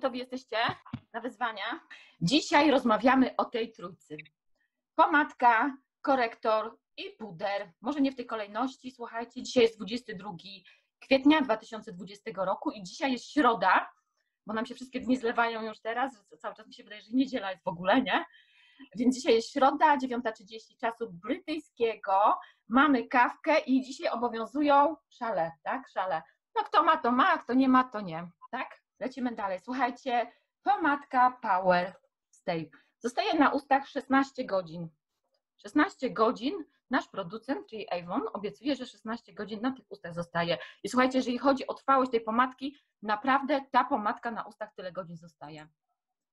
Gotowi jesteście na wyzwania? Dzisiaj rozmawiamy o tej trójcy. Pomadka, korektor i puder. Może nie w tej kolejności, słuchajcie, dzisiaj jest 22 kwietnia 2020 roku i dzisiaj jest środa, bo nam się wszystkie dni zlewają już teraz, cały czas mi się wydaje, że niedziela jest w ogóle, nie? Więc dzisiaj jest środa, 9.30 czasu brytyjskiego, mamy kawkę i dzisiaj obowiązują szale, tak? Szale. No kto ma, to ma, kto nie ma, to nie, tak? Lecimy dalej. Słuchajcie, pomadka Power Stay. Zostaje na ustach 16 godzin. 16 godzin nasz producent, czyli Avon, obiecuje, że 16 godzin na tych ustach zostaje. I słuchajcie, jeżeli chodzi o trwałość tej pomadki, naprawdę ta pomadka na ustach tyle godzin zostaje.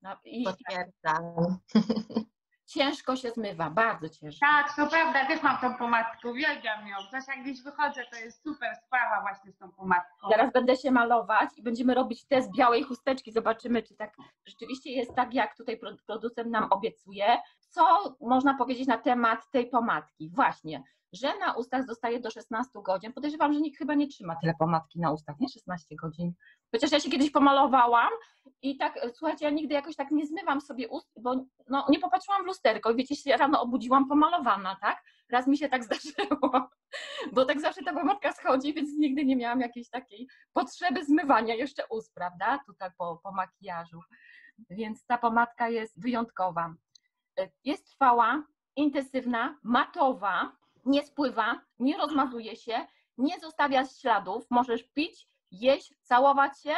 No, i Potwierdzam. Ciężko się zmywa, bardzo ciężko. Tak, to prawda, też mam tą pomadkę, uwielbiam ją. Też jak gdzieś wychodzę, to jest super sprawa właśnie z tą pomadką. Teraz będę się malować i będziemy robić test białej chusteczki. Zobaczymy, czy tak rzeczywiście jest tak, jak tutaj producent nam obiecuje. Co można powiedzieć na temat tej pomadki? Właśnie, że na ustach zostaje do 16 godzin. Podejrzewam, że nikt chyba nie trzyma tyle pomadki na ustach, nie 16 godzin. Chociaż ja się kiedyś pomalowałam i tak, słuchajcie, ja nigdy jakoś tak nie zmywam sobie ust, bo no, nie popatrzyłam w lusterko i wiecie, się rano obudziłam pomalowana, tak? Raz mi się tak zdarzyło, bo tak zawsze ta pomadka schodzi, więc nigdy nie miałam jakiejś takiej potrzeby zmywania jeszcze ust, prawda? Tutaj po, po makijażu. Więc ta pomadka jest wyjątkowa. Jest trwała, intensywna, matowa, nie spływa, nie rozmazuje się, nie zostawia śladów. Możesz pić, jeść, całować się,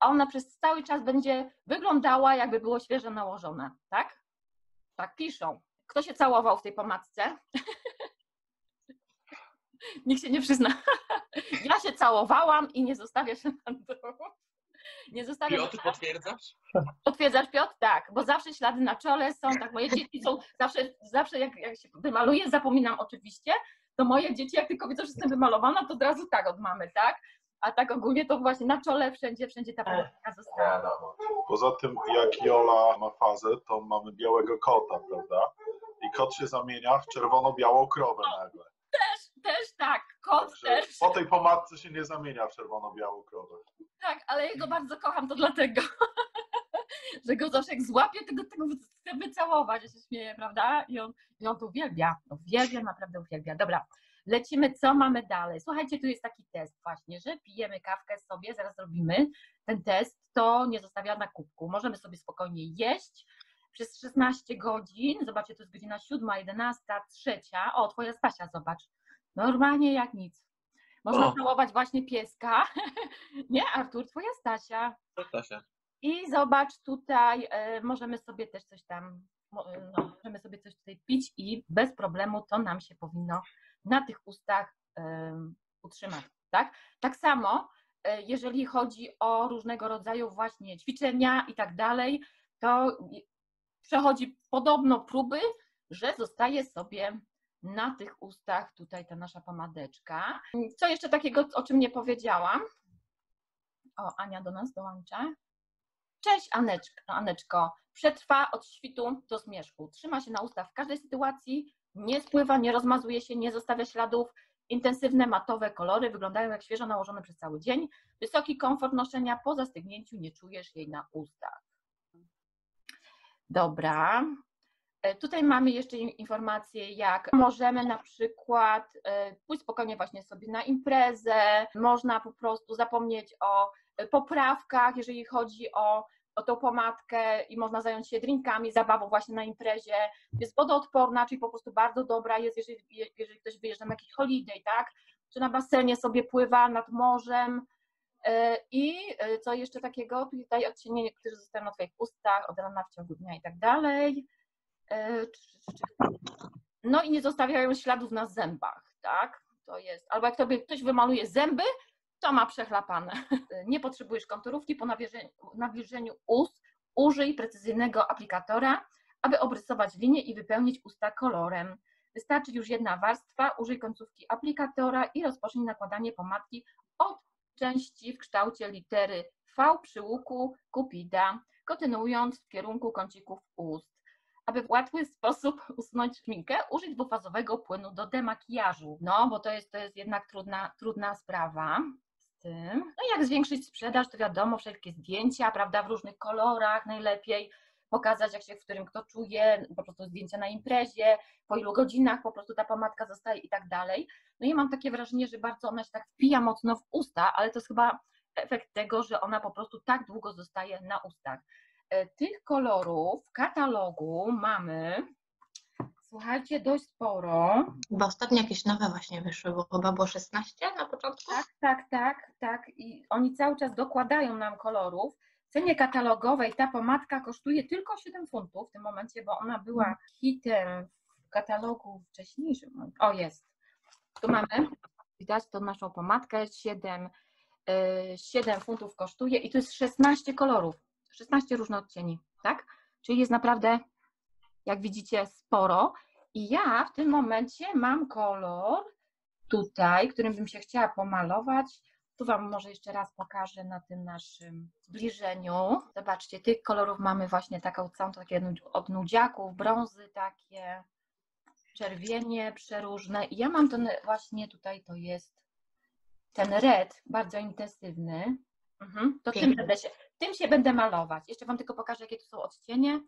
a ona przez cały czas będzie wyglądała, jakby było świeżo nałożone, tak? Tak piszą. Kto się całował w tej pomadce? Nikt się nie przyzna. ja się całowałam i nie zostawia się na. Nie zostawia Piotr, potwierdzasz? Potwierdzasz, Piotr? Tak, bo zawsze ślady na czole są, tak, moje dzieci są, zawsze, zawsze jak, jak się wymaluję, zapominam oczywiście, to moje dzieci, jak tylko widzą, że jestem wymalowana, to od razu tak od mamy, tak? A tak ogólnie to właśnie na czole wszędzie, wszędzie ta pamiątka została. Poza tym, jak Jola ma fazę, to mamy białego kota, prawda? I kot się zamienia w czerwono-białą krowę nagle. Też, tak, kot Także też. Po tej pomadce się nie zamienia w czerwono-białą krowę. Tak, ale ja go bardzo kocham, to dlatego, że go zawsze jak złapię, tego, tego chcę wycałować, ja się śmieję, prawda? I on, I on to uwielbia, uwielbia, naprawdę uwielbia. Dobra, lecimy, co mamy dalej? Słuchajcie, tu jest taki test właśnie, że pijemy kawkę sobie, zaraz robimy ten test, to nie zostawia na kubku. Możemy sobie spokojnie jeść przez 16 godzin, zobaczcie, to jest godzina 7, 11, 3, o, twoja Stasia, zobacz, normalnie jak nic. Można o. całować właśnie pieska. Nie, Artur, twoja Stasia. Stasia. I zobacz tutaj, y, możemy sobie też coś tam, no, możemy sobie coś tutaj pić i bez problemu to nam się powinno na tych ustach y, utrzymać, tak? Tak samo, y, jeżeli chodzi o różnego rodzaju właśnie ćwiczenia i tak dalej, to przechodzi podobno próby, że zostaje sobie na tych ustach tutaj ta nasza pomadeczka. Co jeszcze takiego, o czym nie powiedziałam? O, Ania do nas dołącza. Cześć Aneczko, Aneczko. Przetrwa od świtu do zmierzchu. Trzyma się na ustach w każdej sytuacji, nie spływa, nie rozmazuje się, nie zostawia śladów. Intensywne, matowe kolory wyglądają jak świeżo nałożone przez cały dzień. Wysoki komfort noszenia, po zastygnięciu nie czujesz jej na ustach. Dobra, tutaj mamy jeszcze informacje, jak możemy na przykład e, pójść spokojnie właśnie sobie na imprezę, można po prostu zapomnieć o e, poprawkach, jeżeli chodzi o, o tą pomadkę i można zająć się drinkami, zabawą właśnie na imprezie. Jest wodoodporna, czyli po prostu bardzo dobra jest, jeżeli, jeżeli ktoś wyjeżdża na jakiś holiday, tak? Czy na basenie sobie pływa nad morzem, i co jeszcze takiego? Tutaj odcienienie, które zostają na Twoich ustach od rana w ciągu dnia i tak dalej. E, no i nie zostawiają śladów na zębach, tak? To jest, albo jak tobie ktoś wymaluje zęby, to ma przechlapane. Nie potrzebujesz konturówki po nawilżeniu, nawilżeniu ust, użyj precyzyjnego aplikatora, aby obrysować linię i wypełnić usta kolorem. Wystarczy już jedna warstwa, użyj końcówki aplikatora i rozpocznij nakładanie pomadki od części w kształcie litery V przy łuku Cupida, kontynuując w kierunku kącików ust aby w łatwy sposób usunąć szminkę, użyć dwufazowego płynu do demakijażu. No, bo to jest, to jest jednak trudna, trudna sprawa tym. No i jak zwiększyć sprzedaż, to wiadomo, wszelkie zdjęcia, prawda, w różnych kolorach najlepiej pokazać, jak się w którym kto czuje, po prostu zdjęcia na imprezie, po ilu godzinach po prostu ta pomadka zostaje i tak dalej. No i mam takie wrażenie, że bardzo ona się tak wpija mocno w usta, ale to jest chyba efekt tego, że ona po prostu tak długo zostaje na ustach. E, tych kolorów w katalogu mamy, słuchajcie, dość sporo. Bo ostatnio jakieś nowe właśnie wyszły, bo chyba było 16 na początku. Tak, tak, tak, tak. I oni cały czas dokładają nam kolorów. W cenie katalogowej ta pomadka kosztuje tylko 7 funtów w tym momencie, bo ona była hitem w katalogu wcześniejszym. O, jest. Tu mamy, widać tą naszą pomadkę, 7, 7 funtów kosztuje i to jest 16 kolorów, 16 różnych odcieni, tak? Czyli jest naprawdę, jak widzicie, sporo. I ja w tym momencie mam kolor tutaj, którym bym się chciała pomalować. Tu Wam może jeszcze raz pokażę na tym naszym zbliżeniu. Zobaczcie, tych kolorów mamy właśnie taką całą, takie od nudziaków, brązy takie, czerwienie przeróżne. I ja mam ten właśnie tutaj, to jest ten red, bardzo intensywny. Mhm, to tym, będę się, tym się będę malować. Jeszcze Wam tylko pokażę, jakie tu są odcienie.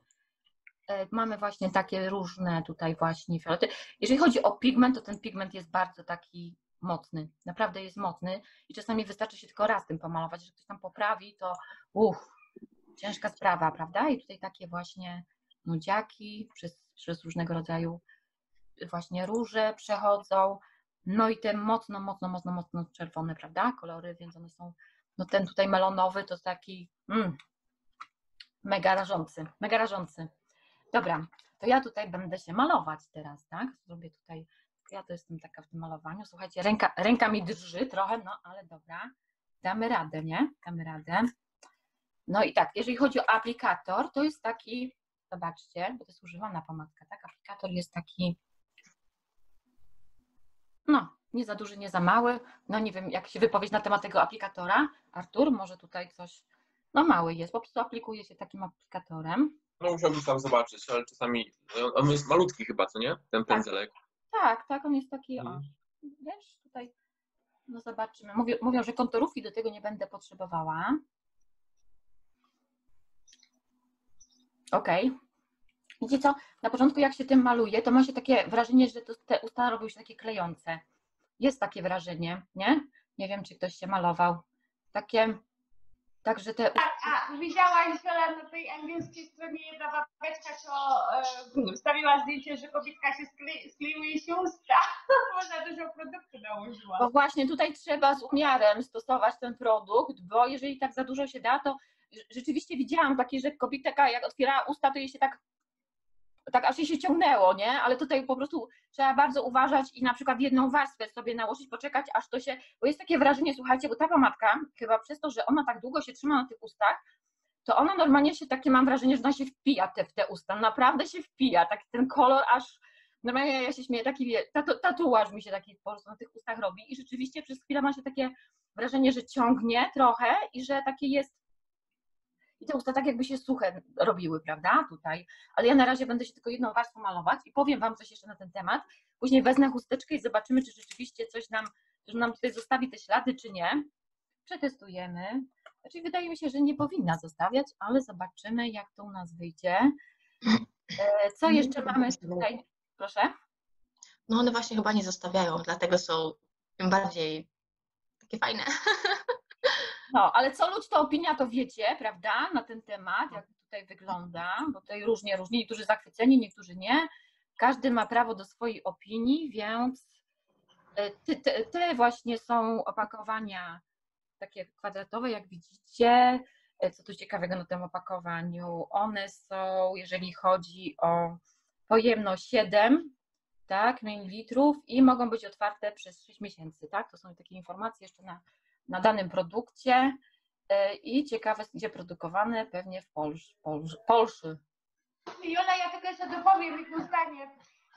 E, mamy właśnie takie różne tutaj właśnie fiolety. Jeżeli chodzi o pigment, to ten pigment jest bardzo taki mocny, naprawdę jest mocny i czasami wystarczy się tylko raz tym pomalować, jeżeli ktoś tam poprawi, to uff, ciężka sprawa, prawda? I tutaj takie właśnie nudziaki przez, przez różnego rodzaju właśnie róże przechodzą, no i te mocno, mocno, mocno, mocno czerwone, prawda, kolory, więc one są, no ten tutaj melonowy to taki mm, mega rażący, mega rażący. Dobra, to ja tutaj będę się malować teraz, tak? Zrobię tutaj, ja to jestem taka w tym malowaniu. Słuchajcie, ręka, ręka mi drży trochę, no ale dobra, damy radę, nie? Damy radę. No i tak, jeżeli chodzi o aplikator, to jest taki, zobaczcie, bo to jest używana pomadka, tak? Aplikator jest taki, no, nie za duży, nie za mały. No nie wiem, jak się wypowiedź na temat tego aplikatora. Artur, może tutaj coś, no mały jest, po prostu aplikuje się takim aplikatorem. No musiałbyś tam zobaczyć, ale czasami on jest malutki chyba, co nie? Ten pędzelek. Tak, tak, on jest taki, o, Mhm. wiesz, tutaj, no zobaczymy. Mówią, mówią, że konturówki do tego nie będę potrzebowała. Okej. Wiecie co, na początku jak się tym maluje, to ma się takie wrażenie, że to, te usta robią się takie klejące. Jest takie wrażenie, nie? Nie wiem, czy ktoś się malował. Takie, także te Tak, a widziałaś Wiola na tej angielskiej stronie jedna babeczka, co e, wstawiła zdjęcie, że kobitka się skle, skleiły jej się usta, bo za dużo produktu nałożyła. Bo właśnie tutaj trzeba z umiarem stosować ten produkt, bo jeżeli tak za dużo się da, to rzeczywiście widziałam takie, że kobieta jak otwierała usta, to jej się tak, tak aż jej się ciągnęło, nie? Ale tutaj po prostu trzeba bardzo uważać i na przykład jedną warstwę sobie nałożyć, poczekać aż to się, bo jest takie wrażenie, słuchajcie, bo ta pomadka chyba przez to, że ona tak długo się trzyma na tych ustach, to ona normalnie się takie mam wrażenie, że ona się wpija te, w te usta, naprawdę się wpija, tak ten kolor aż Normalnie ja się śmieję, taki tatu, tatuaż mi się taki po prostu na tych ustach robi i rzeczywiście przez chwilę ma się takie wrażenie, że ciągnie trochę i że takie jest i te usta tak jakby się suche robiły, prawda, tutaj, ale ja na razie będę się tylko jedną warstwą malować i powiem Wam coś jeszcze na ten temat, później wezmę chusteczkę i zobaczymy, czy rzeczywiście coś nam, że nam tutaj zostawi te ślady, czy nie. Przetestujemy. Znaczy wydaje mi się, że nie powinna zostawiać, ale zobaczymy, jak to u nas wyjdzie. E, Co jeszcze mamy tutaj? Proszę. No one właśnie chyba nie zostawiają, dlatego są tym bardziej takie fajne. No, ale co ludź to opinia, to wiecie, prawda, na ten temat, jak tutaj wygląda, bo tutaj różnie, różnie, niektórzy zachwyceni, niektórzy nie. Każdy ma prawo do swojej opinii, więc e, te, te, te właśnie są opakowania takie kwadratowe, jak widzicie. E, Co tu ciekawego na tym opakowaniu? One są, jeżeli chodzi o pojemność 7 tak, mililitrów i mogą być otwarte przez 6 miesięcy, tak? To są takie informacje jeszcze na, na danym produkcie e, i ciekawe, gdzie produkowane, pewnie w Polsce. Polsz, Polszy. Jola, ja tylko jeszcze dopowiem jedno zdanie.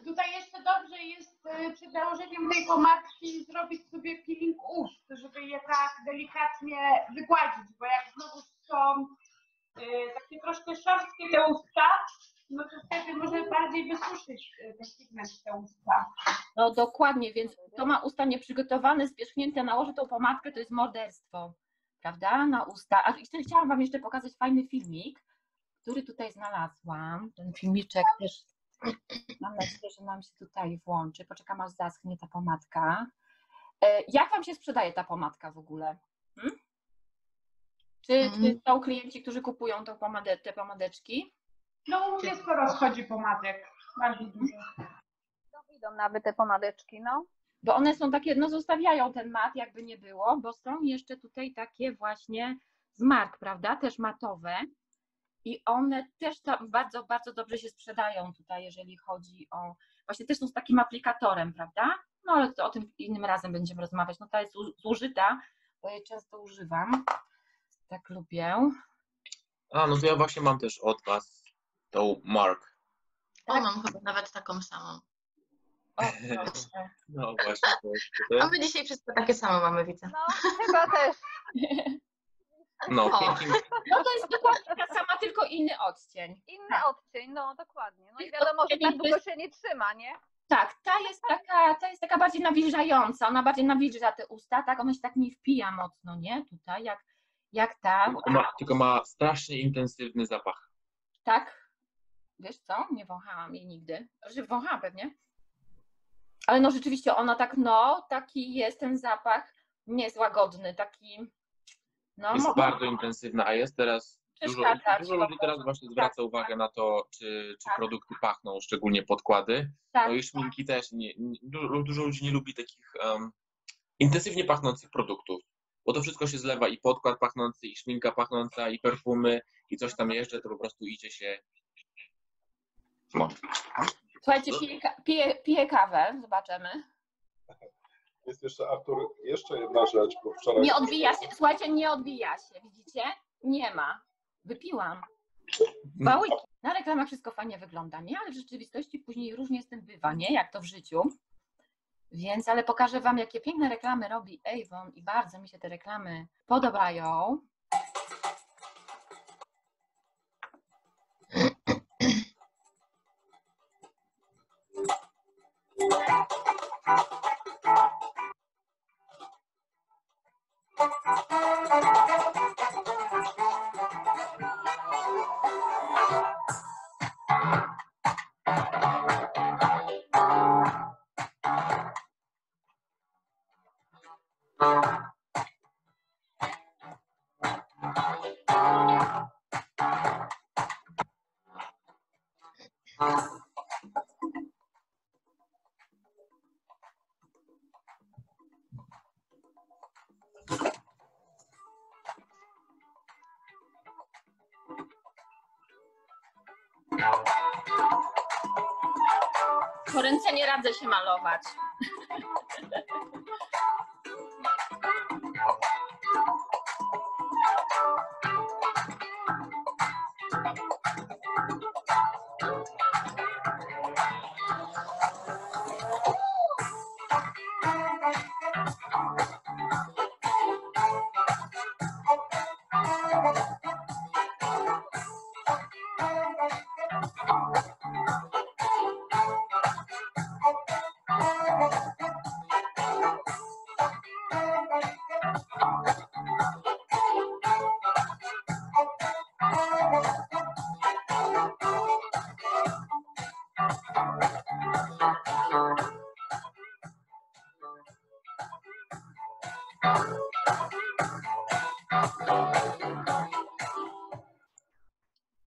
Tutaj jeszcze dobrze jest e, przed nałożeniem tej pomadki zrobić sobie peeling ust, żeby je tak delikatnie wygładzić, bo jak znowu są e, takie troszkę szorstkie te usta, no to wtedy może bardziej wysuszyć ten pigment te usta. No dokładnie, więc to ma usta nieprzygotowane, spierzchnięte, nałoży tą pomadkę, to jest morderstwo, prawda, na usta. A jeszcze chciałam Wam jeszcze pokazać fajny filmik, który tutaj znalazłam. Ten filmiczek też, mam nadzieję, że nam się tutaj włączy. Poczekam, aż zaschnie ta pomadka. E, Jak Wam się sprzedaje ta pomadka w ogóle? Hmm? Czy, czy Mm. są klienci, którzy kupują tą pomadę, te pomadeczki? No u mnie sporo schodzi pomadek, bardzo dużo. To idą nawet te pomadeczki, no. Bo one są takie, no zostawiają ten mat, jakby nie było, bo są jeszcze tutaj takie właśnie z mark, prawda, też matowe i one też tam bardzo, bardzo dobrze się sprzedają tutaj, jeżeli chodzi o, właśnie też są z takim aplikatorem, prawda, no ale to o tym innym razem będziemy rozmawiać, no ta jest zu- zużyta, bo jej często używam, tak lubię. A, no to ja właśnie mam też od Was tą Mark. O, mam chyba nawet taką samą. O, proszę. No właśnie. To, to, A my dzisiaj wszystko takie samo mamy, widzę. No, chyba też. no, pięknie. No to jest dokładnie ta sama, tylko inny odcień. Inny odcień, no dokładnie. No i wiadomo, że tak długo się nie trzyma, nie? Tak, ta jest taka, ta jest taka bardziej nawilżająca, ona bardziej nawilża te usta, tak, ona się tak nie wpija mocno, nie, tutaj, jak, jak ta, Tylko ma, tylko ma strasznie intensywny zapach. tak, wiesz co, nie wąchałam jej nigdy, że wąchałam pewnie, ale no rzeczywiście ona tak, no, taki jest ten zapach, nie jest łagodny, taki, no, Jest mo- bardzo intensywna, a jest teraz dużo, dużo ludzi teraz właśnie zwraca uwagę na to, czy, czy Tak. produkty pachną, szczególnie podkłady. tak, No i szminki też. Nie, nie, dużo, dużo ludzi nie lubi takich um, intensywnie pachnących produktów, bo to wszystko się zlewa i podkład pachnący, i szminka pachnąca, i perfumy, i coś tam jeszcze, to po prostu idzie się. No. Słuchajcie, piję, ka- piję, piję kawę, zobaczymy, Jest jeszcze, Artur, jeszcze jedna rzecz, bo wczoraj... nie odbija się, słuchajcie, nie odbija się, widzicie, nie ma, wypiłam, Dwa łyki. Na reklamach wszystko fajnie wygląda, nie? Ale w rzeczywistości później różnie z tym bywa, nie? Jak to w życiu. Więc, ale pokażę Wam, jakie piękne reklamy robi Avon i bardzo mi się te reklamy podobają. Po radzę się malować.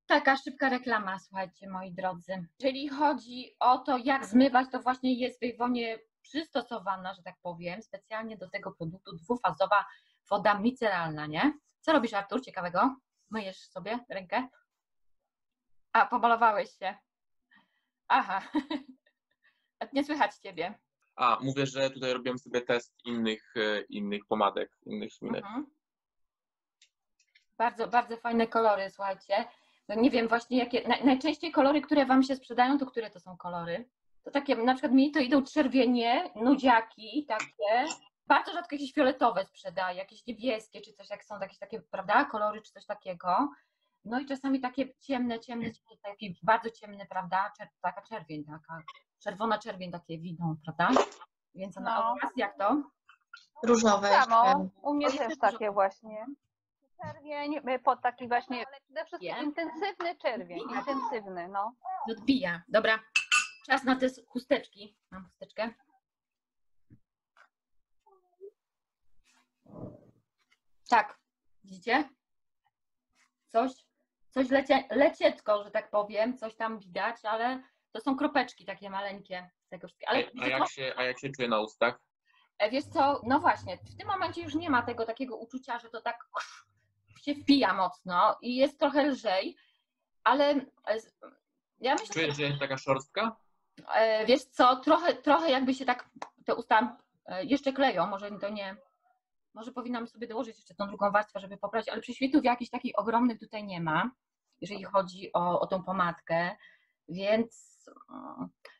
Taka szybka reklama, słuchajcie, moi drodzy. Jeżeli chodzi o to, jak zmywać, to właśnie jest w Iwonie przystosowana, że tak powiem, specjalnie do tego produktu dwufazowa woda miceralna, nie? Co robisz, Artur, ciekawego? Myjesz sobie rękę? A, pomalowałeś się. Aha. Nie słychać ciebie. A, mówię, że tutaj robiłem sobie test innych, e, innych pomadek, innych szminek. Mhm. Bardzo, bardzo fajne kolory, słuchajcie. No nie wiem właśnie jakie, naj, najczęściej kolory, które Wam się sprzedają, to które to są kolory? To takie, na przykład mi to idą czerwienie, nudziaki takie, bardzo rzadko jakieś fioletowe sprzedaję, jakieś niebieskie czy coś, jak są jakieś takie, prawda, kolory czy coś takiego. No i czasami takie ciemne, ciemne, ciemne taki bardzo ciemny, prawda? Czer, taka czerwień, taka czerwona czerwień, takie winą, prawda? Więc na No. was jak to? Różowe. Samo, u mnie też takie właśnie. Czerwień, pod taki właśnie, ale przede wszystkim intensywny czerwień, intensywny, no. Odbija. Dobra, czas na te chusteczki. Mam chusteczkę. Tak, widzicie? Coś, coś lecie, leciecko, że tak powiem, coś tam widać, ale to są kropeczki takie maleńkie z tego wszystkiego. A, Ale a, jak się, a jak się czuje na ustach? E, Wiesz co, no właśnie, w tym momencie już nie ma tego takiego uczucia, że to tak się wpija mocno i jest trochę lżej, ale e, ja myślę, Czujesz, że jest taka szorstka? e, wiesz co, trochę, trochę jakby się tak te usta e, jeszcze kleją, może to nie, może powinnam sobie dołożyć jeszcze tą drugą warstwę, żeby poprawić, ale prześwitów jakichś takich ogromnych tutaj nie ma, jeżeli chodzi o, o tą pomadkę, więc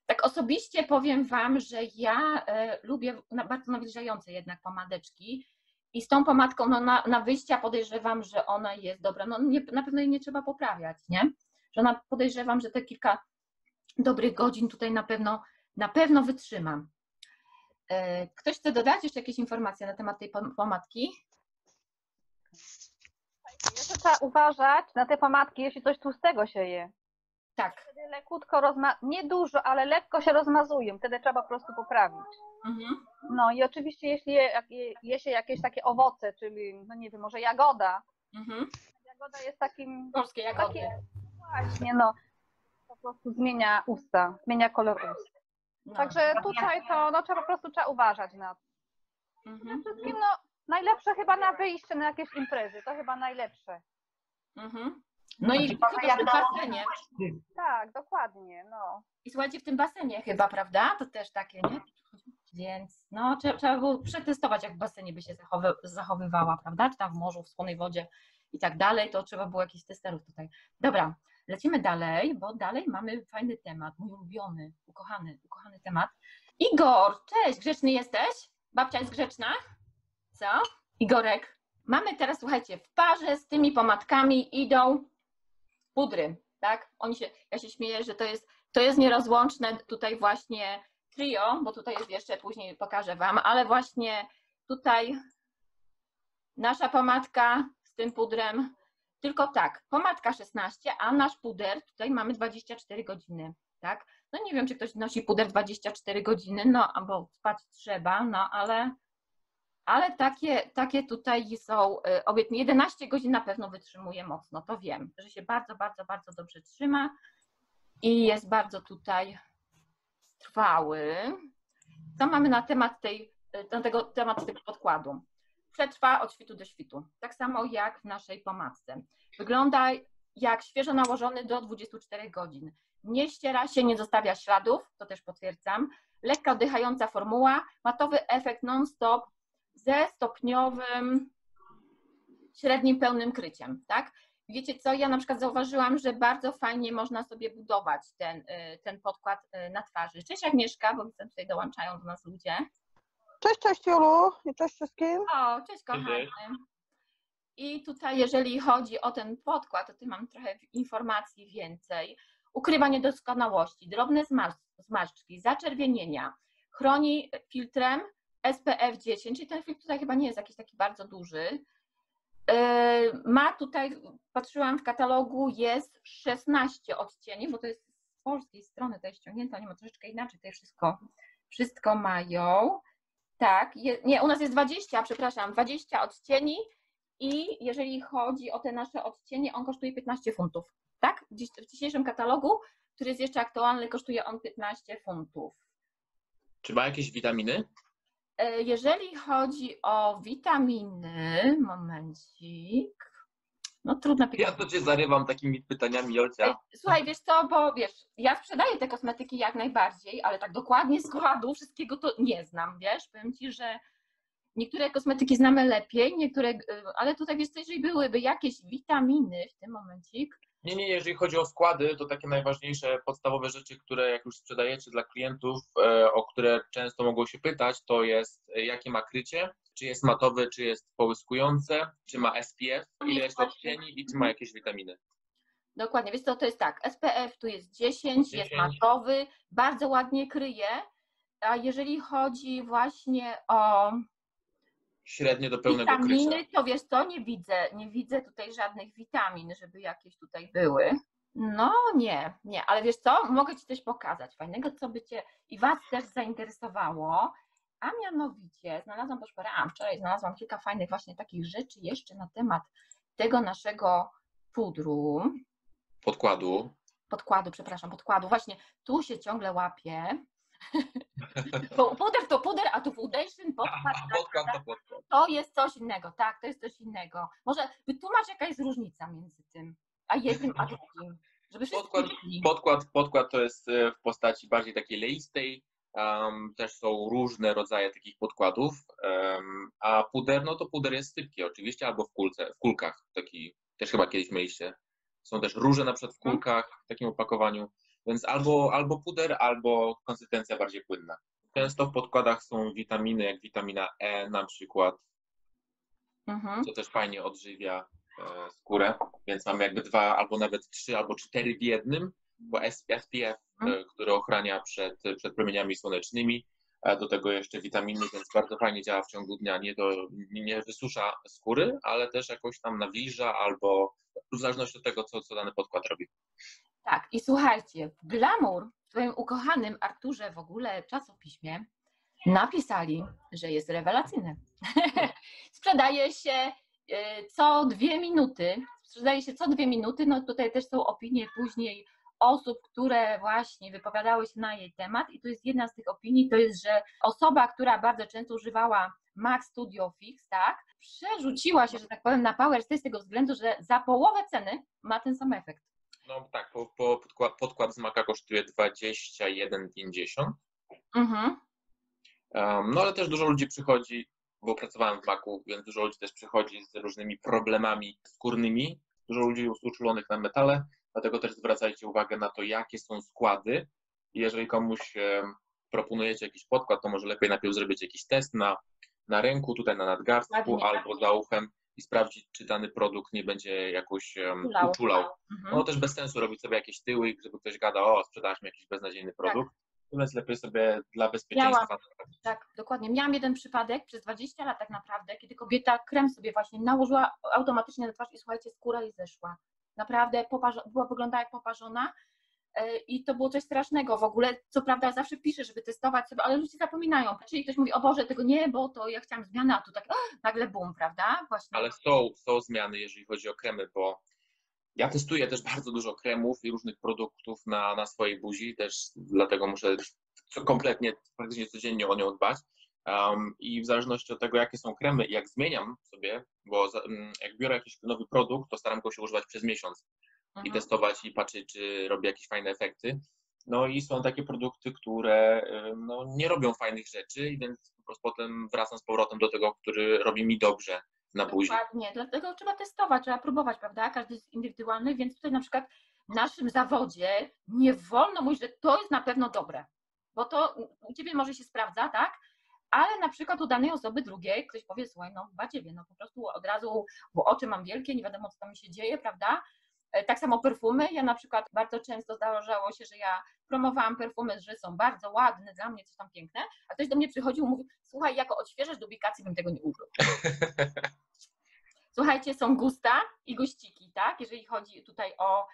tak osobiście powiem Wam, że ja lubię bardzo nawilżające jednak pomadeczki i z tą pomadką no, na, na wyjścia podejrzewam, że ona jest dobra. No, nie, na pewno jej nie trzeba poprawiać, nie? Że ona podejrzewam, że te kilka dobrych godzin tutaj na pewno, na pewno wytrzymam. E, Ktoś chce dodać jeszcze jakieś informacje na temat tej pom- pomadki? Jeszcze trzeba uważać na te pomadki, jeśli coś tłustego się je. Tak. Wtedy lekutko rozma... nie dużo, ale lekko się rozmazują, wtedy trzeba po prostu poprawić. Mhm. No i oczywiście jeśli je, je się jakieś takie owoce, czyli, no nie wiem, może jagoda. Mhm. Jagoda jest takim, Polskie jagody. takie, właśnie, no, po prostu zmienia usta, zmienia kolor ust. No. Także tutaj to, no trzeba po prostu trzeba uważać na to. Mhm. Przede wszystkim, no, najlepsze chyba na wyjście na jakieś imprezy, to chyba najlepsze. Mhm. No i chyba w tym basenie. Tak, dokładnie, no. I słuchajcie, w tym basenie chyba, prawda? To też takie, nie? Więc no, trzeba, trzeba było przetestować, jak w basenie by się zachowy, zachowywała, prawda? Czy tam w morzu, w słonej wodzie i tak dalej, to trzeba było jakichś testerów tutaj. Dobra, lecimy dalej, bo dalej mamy fajny temat, mój ulubiony, ukochany, ukochany temat. Igor, cześć, grzeczny jesteś? Babcia jest grzeczna? Co? Igorek, mamy teraz, słuchajcie, w parze z tymi pomadkami idą pudry, tak? Oni się, ja się śmieję, że to jest, to jest nierozłączne tutaj właśnie trio, bo tutaj jest jeszcze później pokażę Wam, ale właśnie tutaj nasza pomadka z tym pudrem, tylko tak, pomadka 16, a nasz puder tutaj mamy 24 godziny, tak? No nie wiem, czy ktoś nosi puder 24 godziny, no albo spać trzeba, no ale ale takie, takie tutaj są y, obietnie. 11 godzin na pewno wytrzymuje mocno, to wiem, że się bardzo, bardzo, bardzo dobrze trzyma i jest bardzo tutaj trwały. Co mamy na temat tej, y, na tego, temat tego podkładu? Przetrwa od świtu do świtu, tak samo jak w naszej pomadce. Wygląda jak świeżo nałożony do 24 godzin. Nie ściera się, nie zostawia śladów, to też potwierdzam. Lekka oddychająca formuła, matowy efekt non-stop, ze stopniowym średnim pełnym kryciem, tak? Wiecie co, ja na przykład zauważyłam, że bardzo fajnie można sobie budować ten, y, ten podkład y, na twarzy. Cześć Agnieszka, bo widzę tutaj dołączają do nas ludzie. Cześć, cześć Jolu i cześć wszystkim. O, cześć kochany. I tutaj jeżeli chodzi o ten podkład, to tu mam trochę informacji więcej. Ukrywa niedoskonałości, drobne zmarsz- zmarszczki, zaczerwienienia, chroni filtrem SPF 10, czyli ten filtr tutaj chyba nie jest jakiś taki bardzo duży. Yy, Ma tutaj, patrzyłam w katalogu, jest 16 odcieni, bo to jest z polskiej strony, jest ściągnięte, oni ma troszeczkę inaczej, tutaj wszystko, wszystko mają. Tak, je, nie, u nas jest 20, przepraszam, 20 odcieni i jeżeli chodzi o te nasze odcienie, on kosztuje 15 funtów, tak? W dzisiejszym katalogu, który jest jeszcze aktualny, kosztuje on 15 funtów. Czy ma jakieś witaminy? E, Jeżeli chodzi o witaminy, momencik, no trudno Ja to cię zarywam takimi pytaniami, Jolcia. Słuchaj, wiesz co, bo wiesz, ja sprzedaję te kosmetyki jak najbardziej, ale tak dokładnie składu wszystkiego to nie znam, wiesz, powiem Ci, że niektóre kosmetyki znamy lepiej, niektóre, y, ale tutaj wiesz co, jeżeli byłyby jakieś witaminy w tym momencik, Nie, nie, jeżeli chodzi o składy, to takie najważniejsze, podstawowe rzeczy, które jak już sprzedajecie dla klientów, e, o które często mogą się pytać, to jest e, jakie ma krycie, czy jest matowy, czy jest połyskujące, czy ma SPF, ile jest odcieni i czy ma jakieś witaminy. Dokładnie, więc to, to jest tak, SPF tu jest 10, jest 10. matowy, bardzo ładnie kryje, a jeżeli chodzi właśnie o Średnio do pełnego witaminy, krycia. to wiesz co, nie widzę, nie widzę tutaj żadnych witamin, żeby jakieś tutaj były. No nie, nie, ale wiesz co, mogę Ci coś pokazać fajnego, co by Cię i Was też zainteresowało, a mianowicie znalazłam, proszę pana, wczoraj znalazłam kilka fajnych właśnie takich rzeczy jeszcze na temat tego naszego pudru, Podkładu. podkładu, przepraszam, podkładu, właśnie tu się ciągle łapie. Bo puder to puder, a tu foundation, podkład, A tak, podkład tak, to podkład. to jest coś innego, tak, to jest coś innego. Może wytłumacz, jaka jest różnica między tym, a jednym, a drugim, żeby Podkład, podkład, podkład to jest e, w postaci bardziej takiej leistej. Um, też są różne rodzaje takich podkładów. Um, a puder, no to puder jest sypki oczywiście, albo w kulce, w kulkach. Taki też chyba kiedyś mieliście. Są też róże na przykład w Mhm. kulkach w takim opakowaniu. Więc albo, albo puder, albo konsystencja bardziej płynna. Często w podkładach są witaminy, jak witamina E na przykład, Mhm. co też fajnie odżywia e, skórę, więc mamy jakby dwa, albo nawet trzy, albo cztery w jednym, bo SPF, e, Mhm. który ochrania przed, przed promieniami słonecznymi, a do tego jeszcze witaminy, więc bardzo fajnie działa w ciągu dnia, nie, do, nie wysusza skóry, ale też jakoś tam nawilża, albo w zależności od tego, co, co dany podkład robi. Tak, i słuchajcie, Glamour, w swoim ukochanym Arturze w ogóle czasopiśmie, napisali, że jest rewelacyjny. Sprzedaje się y, co dwie minuty, sprzedaje się co dwie minuty, no tutaj też są opinie później osób, które właśnie wypowiadały się na jej temat i to jest jedna z tych opinii, to jest, że osoba, która bardzo często używała Mac Studio Fix, tak, przerzuciła się, że tak powiem, na Power z tego względu, że za połowę ceny ma ten sam efekt. No tak, po, po podkład, podkład z Maca kosztuje 21,50 Mhm. Um, no ale też dużo ludzi przychodzi, bo pracowałem w Macu, więc dużo ludzi też przychodzi z różnymi problemami skórnymi. Dużo ludzi jest uczulonych na metale, dlatego też zwracajcie uwagę na to, jakie są składy. I jeżeli komuś proponujecie jakiś podkład, to może lepiej najpierw zrobić jakiś test na, na ręku, tutaj na nadgarstku albo za uchem i sprawdzić, czy dany produkt nie będzie jakoś um, Uczulał. Mhm. No też bez sensu robić sobie jakieś tyły, żeby ktoś gadał, o sprzedałaś mi jakiś beznadziejny produkt. Więc lepiej sobie dla bezpieczeństwa Tak, dokładnie. Miałam jeden przypadek przez 20 lat tak naprawdę, kiedy kobieta krem sobie właśnie nałożyła automatycznie na twarz i słuchajcie, skóra jej zeszła. Naprawdę poparzo- była, wyglądała jak poparzona i to było coś strasznego. W ogóle, co prawda zawsze piszę, żeby testować sobie, ale ludzie zapominają. Czyli ktoś mówi, o Boże, tego nie, bo to ja chciałam zmiany, a tu tak nagle bum, prawda? Właśnie. ale są, są zmiany, jeżeli chodzi o kremy, bo ja testuję też bardzo dużo kremów i różnych produktów na, na swojej buzi, też dlatego muszę kompletnie, praktycznie codziennie o nią dbać. Um, I w zależności od tego, jakie są kremy i jak zmieniam sobie, bo za, mm, jak biorę jakiś nowy produkt, to staram go się używać przez miesiąc i Mhm. testować i patrzeć, czy robi jakieś fajne efekty. No i są takie produkty, które no, nie robią fajnych rzeczy, więc po prostu potem wracam z powrotem do tego, który robi mi dobrze na buzi. Dokładnie, dlatego trzeba testować, trzeba próbować, prawda? Każdy jest indywidualny, więc tutaj na przykład w naszym zawodzie nie wolno mówić, że to jest na pewno dobre, bo to u Ciebie może się sprawdza, tak? Ale na przykład u danej osoby drugiej ktoś powie, słuchaj, no chyba Ciebie, no po prostu od razu, bo oczy mam wielkie, nie wiadomo co tam się dzieje, prawda? E, Tak samo perfumy, ja na przykład bardzo często zdarzało się, że ja promowałam perfumy, że są bardzo ładne, dla mnie coś tam piękne, a ktoś do mnie przychodził i mówił, słuchaj, jako odświeżacz do ubikacji bym tego nie użył. Słuchajcie, są gusta i gościki, tak? Jeżeli chodzi tutaj o,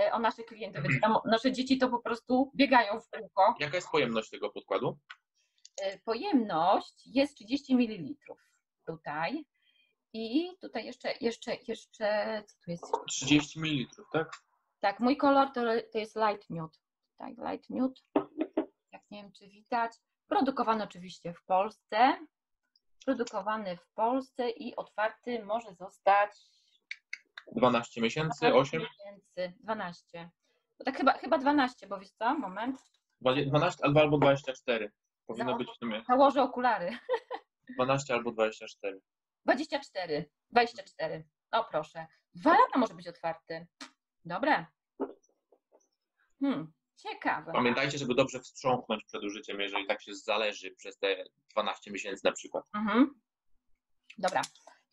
e, o naszych klientów, więc tam nasze dzieci to po prostu biegają w kółko. Jaka jest pojemność tego podkładu? E, Pojemność jest 30 ml tutaj. I tutaj jeszcze, jeszcze, jeszcze, co tu jest? 30 ml, tak? Tak, mój kolor to, to jest light nude. Tak, light nude. Jak nie wiem, czy widać. Produkowany oczywiście w Polsce. Produkowany w Polsce i otwarty może zostać 12 miesięcy, 12 8? miesięcy, 12. No tak chyba, chyba 12, bo wiesz co, moment. 12 albo, albo 24. Powinno No. być w sumie Założę okulary. 12 albo 24. 24, 24. O proszę. Dwa lata może być otwarty. Dobre. Hmm, ciekawe. Pamiętajcie, żeby dobrze wstrząknąć przed użyciem, jeżeli tak się zależy przez te 12 miesięcy na przykład. Mhm. Dobra.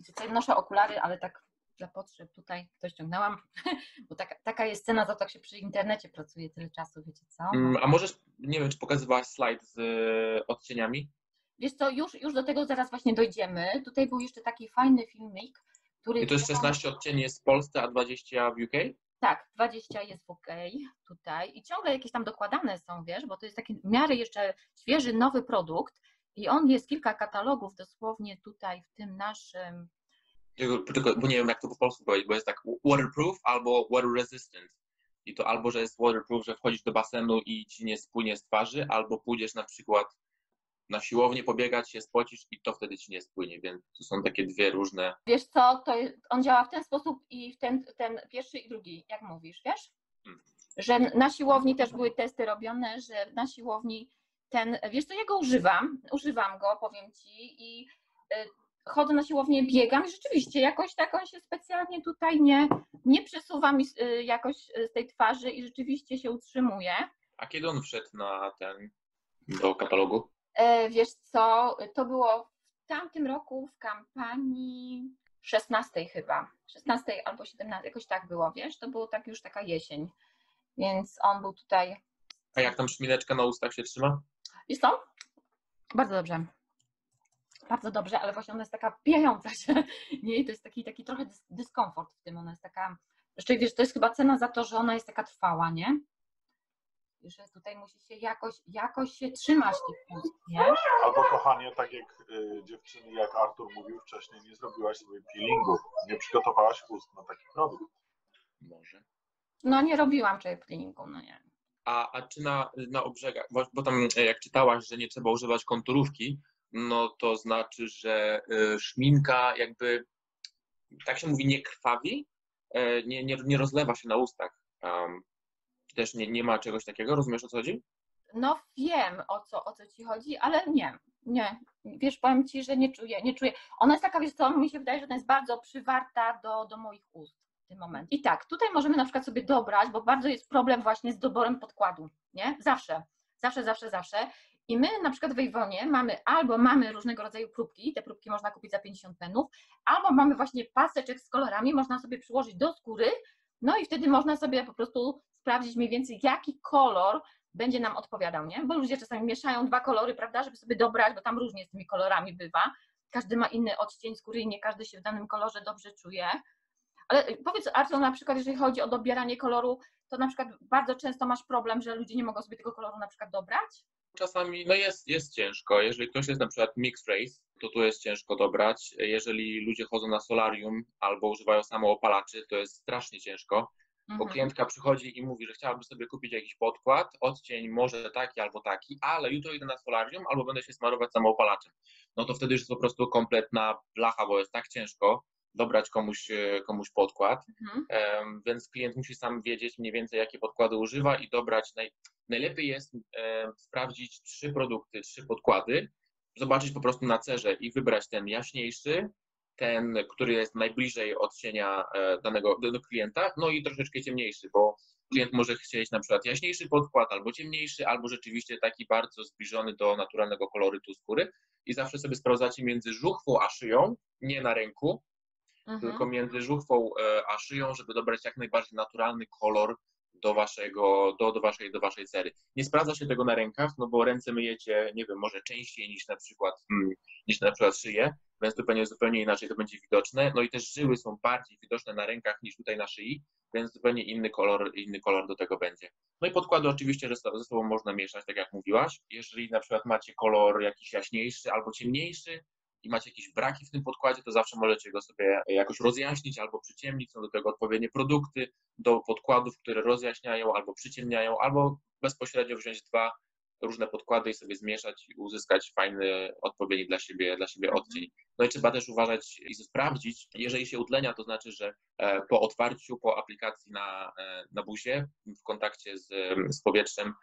Tutaj noszę okulary, ale tak dla potrzeb tutaj to ściągnęłam, bo taka, taka jest cena za to, jak się przy internecie pracuje tyle czasu, wiecie co? Mm, A możesz, nie wiem, czy pokazywałaś slajd z e, odcieniami? Wiesz co, już, już do tego zaraz właśnie dojdziemy. Tutaj był jeszcze taki fajny filmik, który... I to jest 16 odcieni jest w Polsce, a 20 w UK? Tak, 20 jest w OK tutaj i ciągle jakieś tam dokładane są, wiesz, bo to jest taki w miarę jeszcze świeży, nowy produkt i on jest kilka katalogów dosłownie tutaj w tym naszym, tylko, bo nie wiem, jak to po polsku powiedzieć, bo jest tak waterproof albo water resistant. I to albo, że jest waterproof, że wchodzisz do basenu i ci nie spłynie z twarzy, albo pójdziesz na przykład na siłownię pobiegać, się spocisz i to wtedy ci nie spłynie, więc to są takie dwie różne. wiesz co, to jest, on działa w ten sposób i w ten, ten pierwszy i drugi, jak mówisz, wiesz? Hmm. Że na siłowni też były testy robione, że na siłowni ten, wiesz co, ja go używam, używam go, powiem Ci i y, chodzę na siłownię, biegam i rzeczywiście jakoś tak on się specjalnie tutaj nie, nie przesuwa mi y, jakoś y, z tej twarzy i rzeczywiście się utrzymuje. A kiedy on wszedł na ten, do katalogu? E, Wiesz co, to było w tamtym roku w kampanii 16 chyba, 16 albo 17, jakoś tak było, wiesz, to było tak już taka jesień, więc on był tutaj, A jak tam szmineczka na ustach się trzyma? wiesz co, bardzo dobrze, bardzo dobrze, ale właśnie ona jest taka pijająca się, nie, I to jest taki, taki trochę dys- dyskomfort w tym, ona jest taka, jeszcze wiesz, to jest chyba cena za to, że ona jest taka trwała, nie? Że tutaj musi się jakoś, jakoś się trzymać tych ust, nie? Albo kochanie, tak jak y, dziewczyny, jak Artur mówił wcześniej, nie zrobiłaś sobie peelingu, nie przygotowałaś ust na taki produkt. Może. No nie robiłam peelingu, no nie. A, a czy na, na obrzegach, bo, bo tam e, jak czytałaś, że nie trzeba używać konturówki, no to znaczy, że y, szminka jakby, tak się mówi, nie krwawi, e, nie, nie, nie rozlewa się na ustach. Um, też nie, nie ma czegoś takiego, rozumiesz o co chodzi? No wiem o co, o co ci chodzi, ale nie, nie. Wiesz, powiem ci, że nie czuję, nie czuję. Ona jest taka, wiesz co, mi się wydaje, że ona jest bardzo przywarta do, do moich ust w tym momencie. I tak, tutaj możemy na przykład sobie dobrać, bo bardzo jest problem właśnie z doborem podkładu, nie? Zawsze, zawsze, zawsze, zawsze. I my na przykład w Ejwonie mamy albo mamy różnego rodzaju próbki, te próbki można kupić za 50 penów, albo mamy właśnie paseczek z kolorami, można sobie przyłożyć do skóry, no i wtedy można sobie po prostu sprawdzić mniej więcej, jaki kolor będzie nam odpowiadał, nie? Bo ludzie czasami mieszają dwa kolory, prawda, żeby sobie dobrać, bo tam różnie z tymi kolorami bywa. Każdy ma inny odcień skóry i nie każdy się w danym kolorze dobrze czuje. Ale powiedz, Artur, na przykład, jeżeli chodzi o dobieranie koloru, to na przykład bardzo często masz problem, że ludzie nie mogą sobie tego koloru na przykład dobrać? Czasami no jest, jest ciężko. Jeżeli ktoś jest na przykład mixed race, to tu jest ciężko dobrać. Jeżeli ludzie chodzą na solarium albo używają samoopalaczy, to jest strasznie ciężko. Bo Mhm. klientka przychodzi i mówi, że chciałaby sobie kupić jakiś podkład, odcień może taki albo taki, ale jutro idę na solarium albo będę się smarować samoopalaczem. No to wtedy już jest po prostu kompletna blacha, bo jest tak ciężko dobrać komuś, e, komuś podkład, Mhm. Em, więc klient musi sam wiedzieć mniej więcej, jakie podkłady używa i dobrać. Naj, najlepiej jest sprawdzić trzy produkty, trzy podkłady, zobaczyć po prostu na cerze i wybrać ten jaśniejszy, ten, który jest najbliżej odcienia e, danego, danego klienta, no i troszeczkę ciemniejszy, bo klient może chcieć na przykład jaśniejszy podkład, albo ciemniejszy, albo rzeczywiście taki bardzo zbliżony do naturalnego kolorytu skóry i zawsze sobie sprawdzacie między żuchwą a szyją, nie na ręku, Mhm. tylko między żuchwą e, a szyją, żeby dobrać jak najbardziej naturalny kolor do, waszego, do, do, waszej, do waszej cery. Nie sprawdza się tego na rękach, no bo ręce myjecie, nie wiem, może częściej niż na przykład, hmm, niż na przykład szyję, więc zupełnie, zupełnie inaczej to będzie widoczne. No i też żyły są bardziej widoczne na rękach niż tutaj na szyi, więc zupełnie inny kolor, inny kolor do tego będzie. No i podkłady oczywiście ze sobą można mieszać, tak jak mówiłaś. Jeżeli na przykład macie kolor jakiś jaśniejszy albo ciemniejszy, i macie jakieś braki w tym podkładzie, to zawsze możecie go sobie jakoś rozjaśnić albo przyciemnić. Są do tego odpowiednie produkty do podkładów, które rozjaśniają albo przyciemniają, albo bezpośrednio wziąć dwa różne podkłady i sobie zmieszać i uzyskać fajny, odpowiedni dla siebie, dla siebie odcień. No i trzeba też uważać i sprawdzić, jeżeli się utlenia, to znaczy, że e, po otwarciu, po aplikacji na, e, na buzie, w kontakcie z, z powietrzem,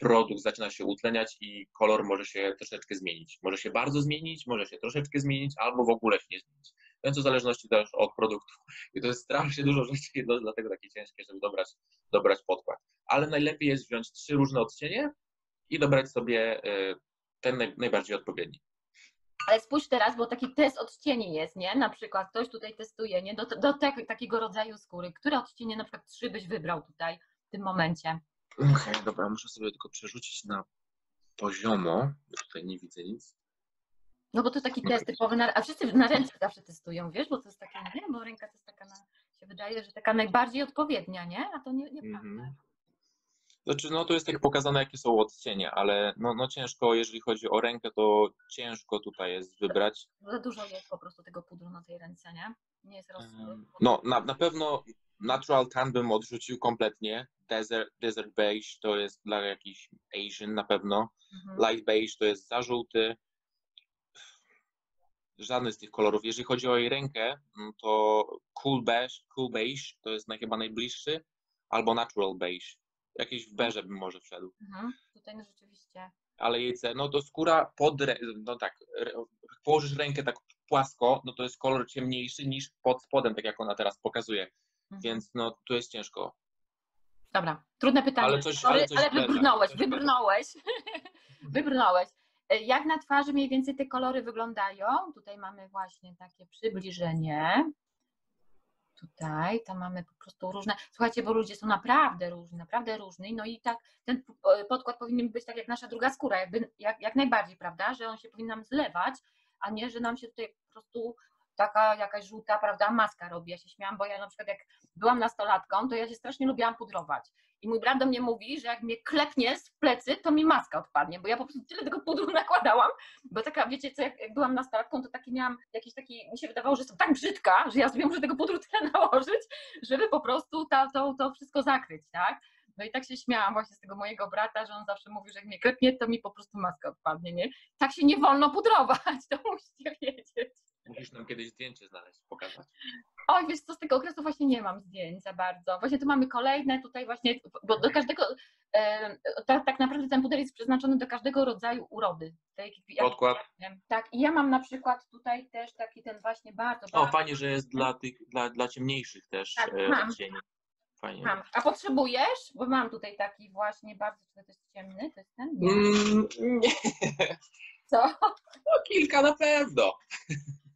produkt zaczyna się utleniać i kolor może się troszeczkę zmienić. Może się bardzo zmienić, może się troszeczkę zmienić, albo w ogóle się nie zmienić. Więc w zależności też od produktu. I to jest strasznie dużo rzeczy, dlatego takie ciężkie, żeby dobrać, dobrać podkład. Ale najlepiej jest wziąć trzy różne odcienie i dobrać sobie y, ten naj, najbardziej odpowiedni. Ale spójrz teraz, bo taki test odcieni jest, nie? Na przykład ktoś tutaj testuje, nie? Do, do te, takiego rodzaju skóry. Które odcienie na przykład trzy byś wybrał tutaj w tym momencie? Okej, dobra, muszę sobie tylko przerzucić na poziomo. Tutaj nie widzę nic. No bo to taki test typowy, na, a wszyscy na ręce zawsze testują, wiesz, bo to jest takie, nie? Bo ręka to jest taka, na, się wydaje, że taka najbardziej odpowiednia, nie? A to nie, nieprawda. Mhm. Znaczy, no to jest tak pokazane, jakie są odcienie, ale no, no ciężko, jeżeli chodzi o rękę, to ciężko tutaj jest wybrać. Za dużo jest po prostu tego pudru na tej ręce, nie? Nie jest roz... Em, No, na, na pewno Natural Tan bym odrzucił kompletnie. Desert, desert Beige to jest dla jakichś Asian na pewno. Mhm. Light Beige to jest za żółty. Żadny z tych kolorów. Jeżeli chodzi o jej rękę, to Cool Beige, cool beige to jest na, chyba najbliższy, albo Natural Beige. Jakieś w beże bym może wszedł. Mhm. Tutaj no rzeczywiście. Ale jej ce- no to skóra pod, no tak, położysz rękę tak płasko, no to jest kolor ciemniejszy niż pod spodem, tak jak ona teraz pokazuje. Mhm. Więc no tu jest ciężko. Dobra, trudne pytanie. Ale coś- ale coś ale wybrnąłeś, wybrnąłeś. wybrnąłeś. E, Jak na twarzy mniej więcej te kolory wyglądają? Tutaj mamy właśnie takie przybliżenie. Tutaj, tam mamy po prostu różne. Słuchajcie, bo ludzie są naprawdę różni, naprawdę różni. No i tak ten p- podkład powinien być tak jak nasza druga skóra, jakby, jak, jak najbardziej, prawda? Że on się powinien nam zlewać, a nie, że nam się tutaj po prostu taka jakaś żółta, prawda, maska robi. Ja się śmiałam, bo ja na przykład jak byłam nastolatką, to ja się strasznie lubiłam pudrować. I mój brat do mnie mówi, że jak mnie klepnie z plecy, to mi maska odpadnie, bo ja po prostu tyle tego pudru nakładałam, bo taka, wiecie co, jak, jak byłam nastolatką, to taki miałam jakiś taki, mi się wydawało, że jestem tak brzydka, że ja sobie muszę tego pudru tyle nałożyć, żeby po prostu ta, to, to wszystko zakryć, tak? No i tak się śmiałam właśnie z tego mojego brata, że on zawsze mówi, że jak mnie klepnie, to mi po prostu maska odpadnie, nie? Tak się nie wolno pudrować, to musicie wiedzieć. Musisz nam kiedyś zdjęcie znaleźć, pokazać. Oj, wiesz co, z tego okresu właśnie nie mam zdjęć za bardzo. Właśnie tu mamy kolejne tutaj właśnie, bo do każdego, e, tak, tak naprawdę ten puder jest przeznaczony do każdego rodzaju urody. Tak, jak- Podkład. tak, i ja mam na przykład tutaj też taki ten właśnie bardzo, O, bardzo fajnie, że jest dla tych, dla, dla ciemniejszych też Tak, e, odcieni. Fajnie. mam. A potrzebujesz? Bo mam tutaj taki właśnie bardzo, czy to jest ciemny, to jest ten? Nie. Mm, nie, Co? no kilka na pewno.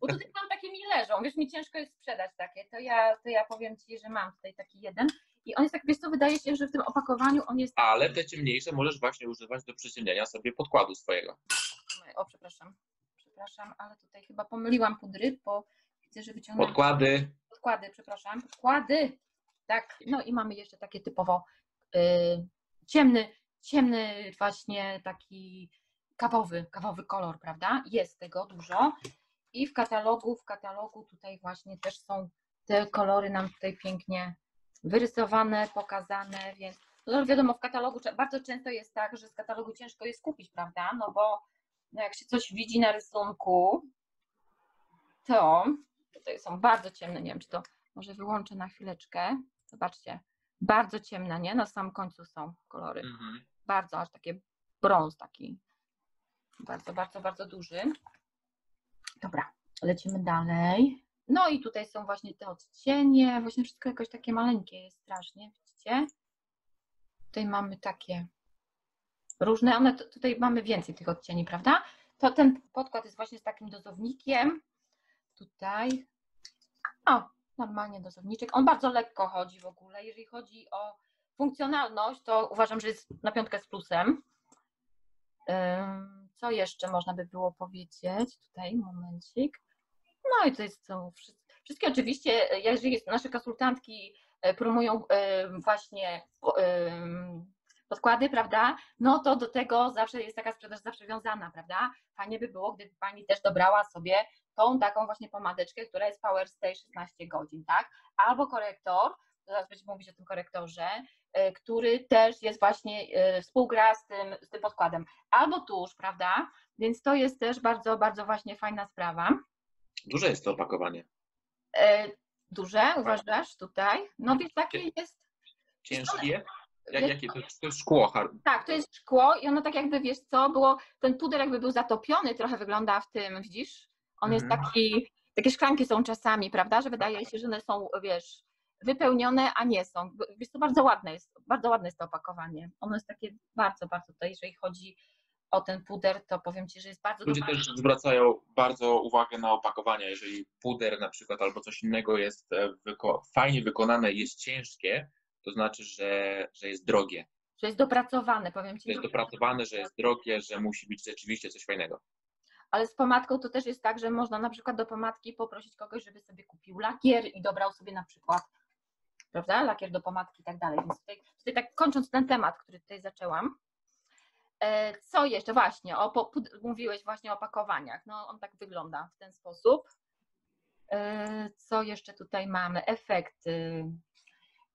Bo tutaj mam takie mi leżą, wiesz, mi ciężko jest sprzedać takie, to ja, to ja powiem Ci, że mam tutaj taki jeden i on jest tak, wiesz co, wydaje się, że w tym opakowaniu on jest Ale te ciemniejsze możesz właśnie używać do przyciemniania sobie podkładu swojego. O, przepraszam. Przepraszam, ale tutaj chyba pomyliłam pudry, bo widzę, że wyciągnąłem Podkłady. podkłady, przepraszam. Podkłady. Tak, no i mamy jeszcze takie typowo y, ciemny, ciemny właśnie taki kawowy, kawowy kolor, prawda? Jest tego dużo. I w katalogu, w katalogu tutaj właśnie też są te kolory nam tutaj pięknie wyrysowane, pokazane, więc no wiadomo, w katalogu bardzo często jest tak, że z katalogu ciężko jest kupić, prawda? No bo no jak się coś widzi na rysunku, to tutaj są bardzo ciemne, nie wiem czy to może wyłączę na chwileczkę. Zobaczcie, bardzo ciemne, nie? Na samym końcu są kolory. Mhm. Bardzo, aż takie brąz taki. Bardzo, bardzo, bardzo duży. Dobra, lecimy dalej. No i tutaj są właśnie te odcienie. Właśnie wszystko jakoś takie maleńkie jest strasznie, widzicie? Tutaj mamy takie różne, one tutaj mamy więcej tych odcieni, prawda? To ten podkład jest właśnie z takim dozownikiem. Tutaj. O, normalnie dozowniczek. On bardzo lekko chodzi w ogóle. Jeżeli chodzi o funkcjonalność, to uważam, że jest na piątkę z plusem. Co jeszcze można by było powiedzieć? Tutaj, momencik. No i to jest wszy- wszystkie oczywiście, jeżeli nasze konsultantki e, promują e, właśnie em, podkłady, prawda? No to do tego zawsze jest taka sprzedaż zawsze wiązana, prawda? Fajnie by było, gdyby pani też dobrała sobie tą taką właśnie pomadeczkę, która jest Power Stay 16 godzin, tak? Albo korektor, zaraz będziemy mówić o tym korektorze, e, który też jest właśnie, e, współgra z tym, z tym podkładem. Albo tusz, prawda? Więc to jest też bardzo, bardzo właśnie fajna sprawa. Duże jest to opakowanie. E, Duże, uważasz tutaj? No więc takie jest. Ciężkie? Jak, jakie to, jest- to jest szkło? Tak, to jest szkło i ono tak jakby, wiesz co, było, ten puder jakby był zatopiony, trochę wygląda w tym, widzisz? On jest Mhm. taki, takie szklanki są czasami, prawda, że wydaje się, że one są, wiesz, wypełnione, a nie są. Wiesz, to bardzo ładne jest, bardzo ładne jest to opakowanie. Ono jest takie bardzo, bardzo, to jeżeli chodzi o ten puder, to powiem Ci, że jest bardzo Ludzie też zwracają bardzo uwagę na opakowania. Jeżeli puder na przykład albo coś innego jest e, wyko- fajnie wykonane i jest ciężkie, to znaczy, że, że jest drogie. Że jest dopracowane, powiem Ci. Że jest dopracowane, że jest drogie, że musi być rzeczywiście coś fajnego. Ale z pomadką to też jest tak, że można na przykład do pomadki poprosić kogoś, żeby sobie kupił lakier i dobrał sobie na przykład, prawda, lakier do pomadki i tak dalej. Więc tutaj, tutaj tak kończąc ten temat, który tutaj zaczęłam, e, co jeszcze? Właśnie, o, mówiłeś właśnie o opakowaniach. No on tak wygląda w ten sposób. E, Co jeszcze tutaj mamy? Efekty.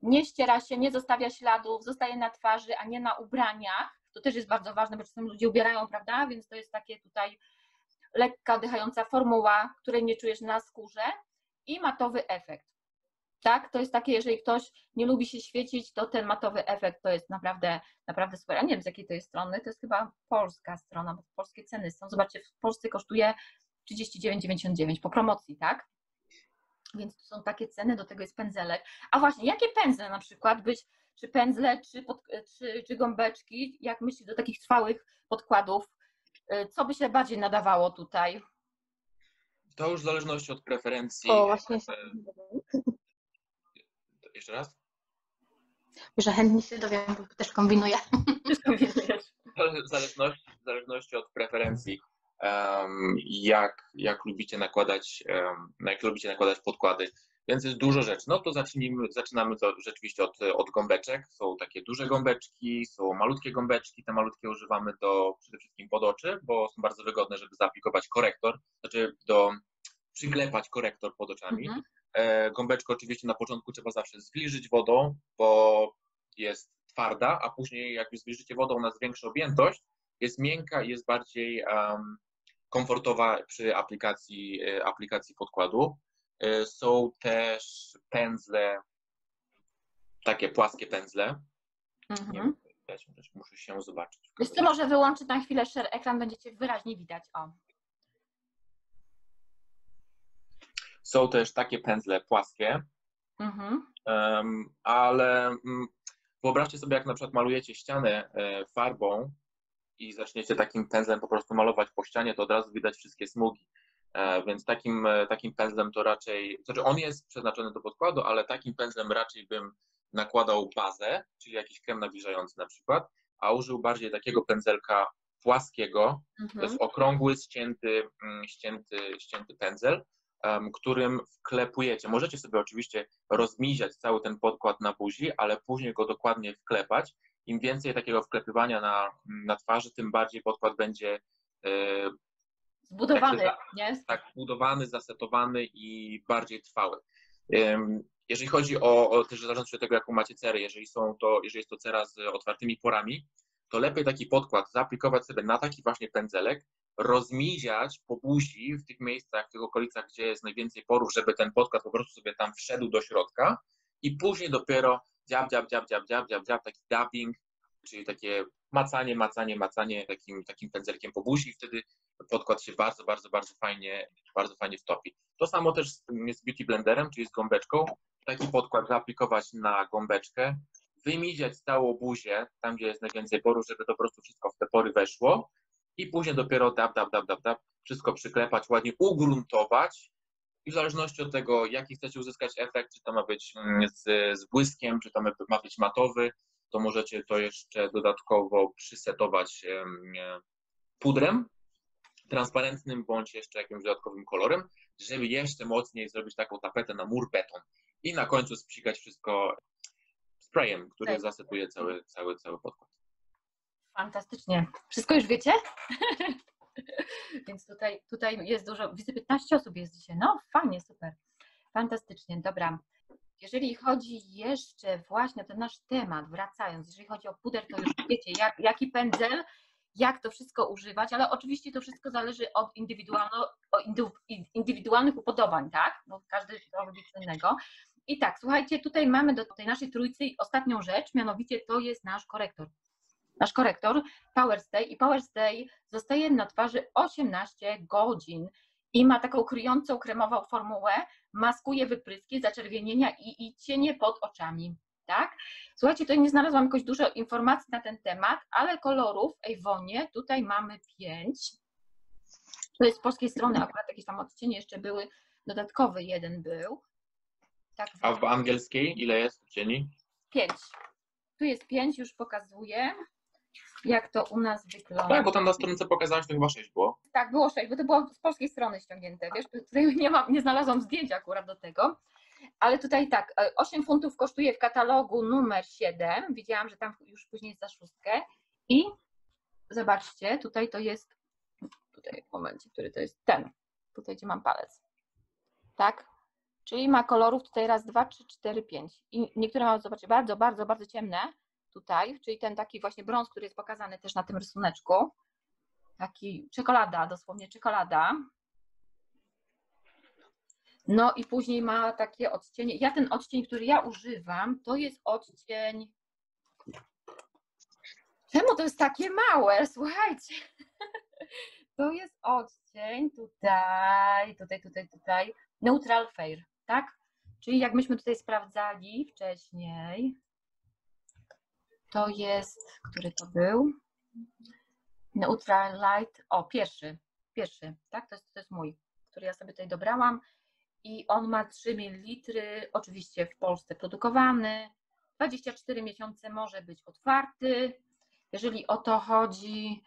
Nie ściera się, nie zostawia śladów, zostaje na twarzy, a nie na ubraniach. To też jest bardzo ważne, bo czasem ludzie ubierają, prawda? Więc to jest takie tutaj lekka oddychająca formuła, której nie czujesz na skórze i matowy efekt. Tak, to jest takie, jeżeli ktoś nie lubi się świecić, to ten matowy efekt to jest naprawdę, naprawdę super. Ja nie wiem z jakiej to jest strony, to jest chyba polska strona, bo polskie ceny są. Zobaczcie, w Polsce kosztuje 39,99 po promocji, tak? Więc to są takie ceny, do tego jest pędzelek. A właśnie, jakie pędzle na przykład być, czy pędzle, czy, pod, czy, czy gąbeczki, jak myślisz do takich trwałych podkładów, co by się bardziej nadawało tutaj? To już w zależności od preferencji. O, właśnie. Jeszcze raz? Że chętnie się dowiem, bo też kombinuję. W zależności, w zależności od preferencji, em, jak, jak lubicie nakładać, na jak lubicie nakładać podkłady. Więc jest dużo rzeczy. No to zacznijmy, zaczynamy to rzeczywiście od, od gąbeczek. Są takie duże gąbeczki, są malutkie gąbeczki. Te malutkie używamy do przede wszystkim pod oczy, bo są bardzo wygodne, żeby zaaplikować korektor, znaczy do przyklepać korektor pod oczami. Mhm. E, Gąbeczkę oczywiście na początku trzeba zawsze zwilżyć wodą, bo jest twarda, a później jak już zwilżycie wodą, ona zwiększy objętość, jest miękka i jest bardziej em, komfortowa przy aplikacji, e, aplikacji podkładu. E, Są też pędzle, takie płaskie pędzle. Nie Mhm. wiem, też też muszę się zobaczyć. Wiesz co, może wyłączyć na chwilę share ekran, będziecie wyraźnie widać. O. Są też takie pędzle płaskie, Mhm. Em, ale mm, wyobraźcie sobie, jak na przykład malujecie ścianę e, farbą i zaczniecie takim pędzlem po prostu malować po ścianie, to od razu widać wszystkie smugi. E, Więc takim, e, takim pędzlem to raczej, znaczy on jest przeznaczony do podkładu, ale takim pędzlem raczej bym nakładał bazę, czyli jakiś krem nawilżający na przykład, a użył bardziej takiego pędzelka płaskiego, to Mhm. jest okrągły, ścięty, mm, ścięty, ścięty pędzel, którym wklepujecie. Możecie sobie oczywiście rozmiziać cały ten podkład na buzi, ale później go dokładnie wklepać. Im więcej takiego wklepywania na, na twarzy, tym bardziej podkład będzie e, Zbudowany, Takie nie? tak budowany, zasetowany i bardziej trwały. Jeżeli chodzi o, o też zależności od tego, jaką macie cerę, jeżeli, są to, jeżeli jest to cera z otwartymi porami, to lepiej taki podkład zaaplikować sobie na taki właśnie pędzelek, rozmiziać po buzi w tych miejscach, w tych okolicach, gdzie jest najwięcej porów, żeby ten podkład po prostu sobie tam wszedł do środka i później dopiero dziab, dziab, dziab, dziab, dziab, dziab, dziab taki dubbing, czyli takie macanie, macanie, macanie takim, takim pędzelkiem po buzi i wtedy podkład się bardzo, bardzo, bardzo fajnie, bardzo fajnie wtopi. To samo też z jest beauty blenderem, czyli z gąbeczką. Taki podkład zaaplikować na gąbeczkę, wymiziać całą buzię, tam gdzie jest najwięcej porów, żeby to po prostu wszystko w te pory weszło i później dopiero dab, dab, dab, dab, dab, wszystko przyklepać, ładnie ugruntować i w zależności od tego, jaki chcecie uzyskać efekt, czy to ma być mm, z, z błyskiem, czy to ma- być matowy, to możecie to jeszcze dodatkowo przysetować em, pudrem transparentnym bądź jeszcze jakimś dodatkowym kolorem, żeby jeszcze mocniej zrobić taką tapetę na mur beton i na końcu spsikać wszystko sprayem, który Tak. zasetuje cały, cały, cały podkład. Fantastycznie. Wszystko już wiecie? Więc tutaj, tutaj jest dużo, widzę 15 osób jest dzisiaj. No fajnie, super. Fantastycznie, dobra. Jeżeli chodzi jeszcze właśnie o ten nasz temat, wracając, jeżeli chodzi o puder, to już wiecie, jak, jaki pędzel, jak to wszystko używać, ale oczywiście to wszystko zależy od indywidualnych upodobań, tak? Bo każdy robi co innego. I tak, słuchajcie, tutaj mamy do tej naszej trójcy ostatnią rzecz, mianowicie to jest nasz korektor. Nasz korektor Power Stay i Power Stay zostaje na twarzy 18 godzin i ma taką kryjącą kremową formułę, maskuje wypryski, zaczerwienienia i, i cienie pod oczami. Tak? Słuchajcie, tutaj nie znalazłam jakoś dużo informacji na ten temat, ale kolorów w Avonie tutaj mamy pięć. To jest z polskiej strony akurat jakieś tam odcienie jeszcze były, dodatkowy jeden był. Tak, A w angielskiej ile jest cieni? pięć. Tu jest pięć, już pokazuję, jak to u nas wygląda. Tak, bo tam na stronce pokazałaś, to chyba sześć było. Tak, było sześć, bo to było z polskiej strony ściągnięte, wiesz, tutaj nie, mam, nie znalazłam zdjęcia akurat do tego, ale tutaj tak, e, 8 funtów kosztuje w katalogu numer 7, widziałam, że tam już później jest za szóstkę. I zobaczcie, tutaj to jest, tutaj w momencie, który to jest ten, tutaj gdzie mam palec, tak, czyli ma kolorów tutaj raz, dwa, trzy, cztery, pięć. I niektóre mają, zobaczcie, bardzo, bardzo, bardzo ciemne tutaj, czyli ten taki właśnie brąz, który jest pokazany też na tym rysuneczku, taki czekolada, dosłownie czekolada. No i później ma takie odcienie. Ja ten odcień, który ja używam, to jest odcień. Czemu to jest takie małe? Słuchajcie. To jest odcień tutaj, tutaj, tutaj, tutaj. Neutral Fair, tak? Czyli jak myśmy tutaj sprawdzali wcześniej, to jest, który to był? Neutral Light, o pierwszy, pierwszy, tak, to jest, to jest mój, który ja sobie tutaj dobrałam i on ma 3 ml, oczywiście w Polsce produkowany, 24 miesiące może być otwarty, jeżeli o to chodzi,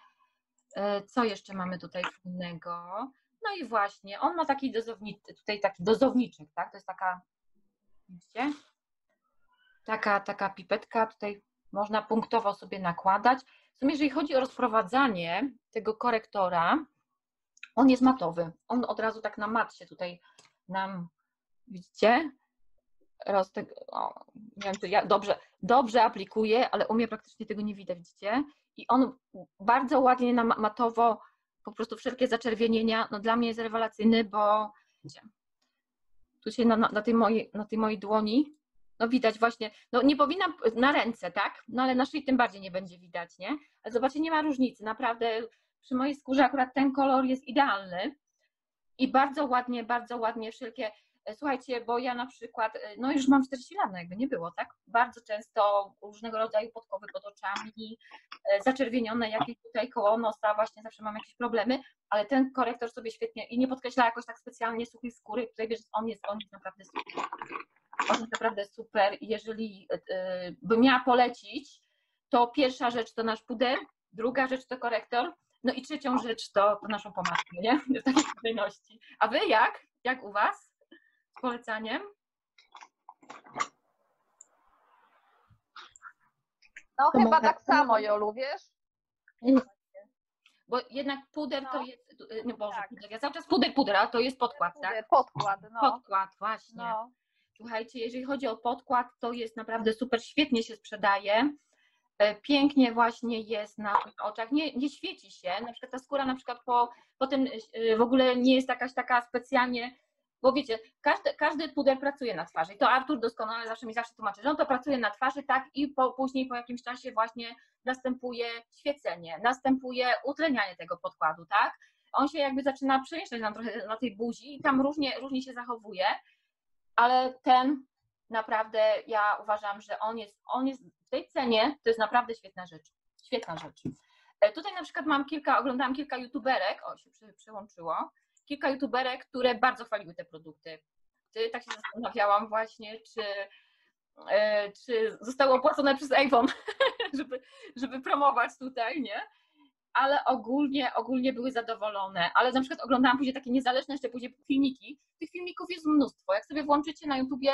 E, co jeszcze mamy tutaj innego? No i właśnie, on ma taki dozowniczy, tutaj taki dozowniczek, tak, to jest taka, widzicie, taka, taka pipetka, tutaj można punktowo sobie nakładać, w sumie, jeżeli chodzi o rozprowadzanie tego korektora, on jest matowy. On od razu tak na mat się tutaj nam, widzicie? O, nie wiem, czy ja dobrze, dobrze aplikuję, ale u mnie praktycznie tego nie widać, widzicie? I on bardzo ładnie na ma- matowo, po prostu wszelkie zaczerwienienia, no dla mnie jest rewelacyjny, bo widzicie, tu się na, na, tej mojej, na tej mojej dłoni no widać właśnie, no nie powinnam na ręce, tak? No ale na szyi tym bardziej nie będzie widać, nie? Ale zobaczcie, nie ma różnicy, naprawdę przy mojej skórze akurat ten kolor jest idealny i bardzo ładnie, bardzo ładnie wszelkie, e, słuchajcie, bo ja na przykład, e, no już mam 40 lat, no jakby nie było, tak? Bardzo często różnego rodzaju podkowy pod oczami, e, zaczerwienione jakieś tutaj koło nosa, właśnie zawsze mam jakieś problemy, ale ten korektor sobie świetnie i nie podkreśla jakoś tak specjalnie suchej skóry, tutaj wiesz, on jest, on jest naprawdę super. On jest naprawdę super. Jeżeli bym miała polecić, to pierwsza rzecz to nasz puder, druga rzecz to korektor, no i trzecią rzecz to, to naszą pomadkę, nie? W takiej kolejności. A wy jak? Jak u was? Z polecaniem? No chyba Pomaga- tak samo, Jolu, wiesz? Bo jednak puder to No. jest, y, no Boże, Tak. puder, ja cały czas puder, puder, a to jest podkład, tak? Podkład, no. Podkład, właśnie. no. Słuchajcie, jeżeli chodzi o podkład, to jest naprawdę super, świetnie się sprzedaje. E, Pięknie właśnie jest na oczach, nie, nie świeci się. Na przykład ta skóra na przykład po, potem e, w ogóle nie jest jakaś taka specjalnie, bo wiecie, każdy, każdy puder pracuje na twarzy. I to Artur doskonale zawsze mi zawsze tłumaczy, że on to pracuje na twarzy, tak, i po, później po jakimś czasie właśnie następuje świecenie, następuje utlenianie tego podkładu, tak? On się jakby zaczyna przemieszczać nam trochę na tej buzi i tam różnie, różnie się zachowuje ale ten naprawdę ja uważam, że on jest, on jest tej cenie, to jest naprawdę świetna rzecz. Świetna rzecz. E, Tutaj na przykład mam kilka, oglądałam kilka youtuberek, o się przy, przyłączyło, kilka youtuberek, które bardzo chwaliły te produkty. Ty tak się zastanawiałam właśnie, czy, e, czy zostały opłacone przez Avon, żeby, żeby promować tutaj, nie? ale ogólnie, ogólnie były zadowolone. Ale na przykład oglądałam później takie niezależne jeszcze później filmiki. Tych filmików jest mnóstwo. Jak sobie włączycie na YouTubie,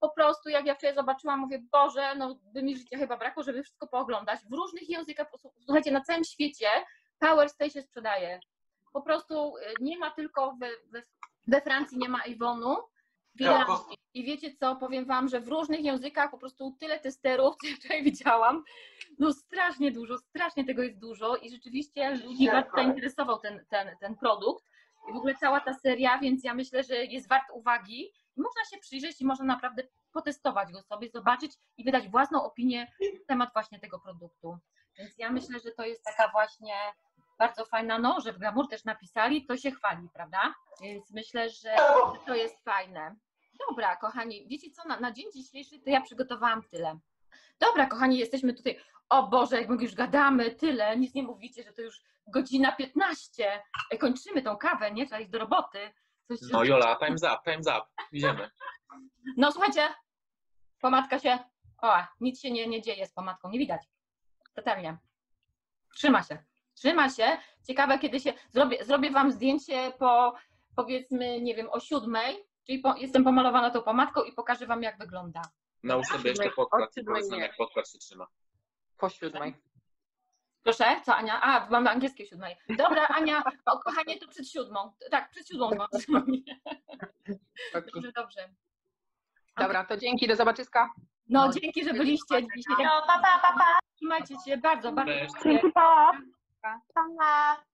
po prostu jak ja wczoraj zobaczyłam, mówię, Boże, no by mi życia chyba brakło, żeby wszystko pooglądać. W różnych językach, słuchajcie, na całym świecie Power Stay się sprzedaje. Po prostu y, nie ma tylko we, we, we Francji, nie ma Irlandii. I wiecie co, powiem Wam, że w różnych językach po prostu tyle testerów, co ja wczoraj widziałam, no strasznie dużo, strasznie tego jest dużo i rzeczywiście ludzi bardzo zainteresował ten, ten, ten produkt i w ogóle cała ta seria, więc ja myślę, że jest wart uwagi można się przyjrzeć i można naprawdę potestować go sobie, zobaczyć i wydać własną opinię na temat właśnie tego produktu. Więc ja myślę, że to jest taka właśnie bardzo fajna, no, że w Glamour też napisali, to się chwali, prawda? Więc myślę, że to jest fajne. Dobra, kochani, wiecie co, na, na dzień dzisiejszy to ja przygotowałam tyle. Dobra, kochani, jesteśmy tutaj. O Boże, jak my już gadamy tyle, nic nie mówicie, że to już godzina 15. Ej, Kończymy tą kawę, nie? Trzeba iść do roboty. No Jola, time's up, time's up. Idziemy. No słuchajcie, pomadka się. O, nic się nie, nie dzieje z pomadką, nie widać. Totalnie. Trzyma się. Trzyma się. Ciekawe, kiedy się. Zrobię, zrobię wam zdjęcie po powiedzmy, nie wiem, o siódmej. Czyli po, jestem pomalowana tą pomadką i pokażę wam, jak wygląda. Nałóż sobie jeszcze podkład jak podkład się trzyma. Po siódmej. Proszę, co Ania? A, mamy angielskie siódmej. Dobra, Ania, o, kochanie, to przed siódmą. Tak, przed siódmą. Dobrze, dobrze. Dobra, to dzięki, do zobaczyska. No, dzięki, że byliście dzisiaj. No, pa, pa, pa, pa. Trzymajcie się bardzo, bardzo. Dzięki, pa. pa.